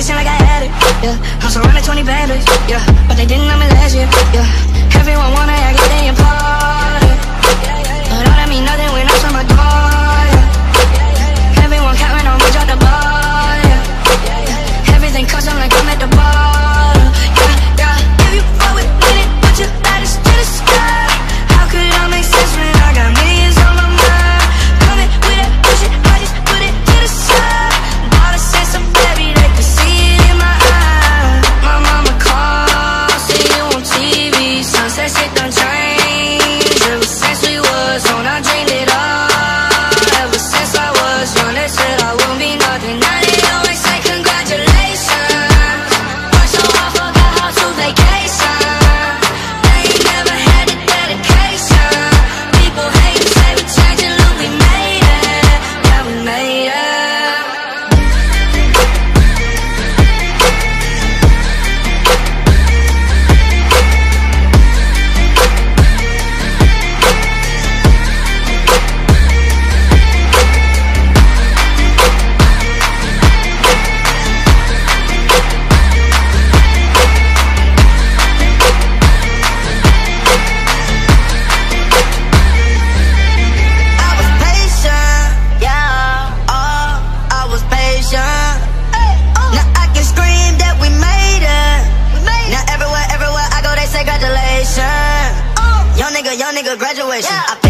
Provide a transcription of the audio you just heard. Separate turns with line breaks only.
it seem like I had it, yeah. I'm surrounded 20 bad boys, yeah. But they didn't love me last year, yeah. Everyone wanna act like they important But all that mean nothing when I'm my
door graduation. Yeah.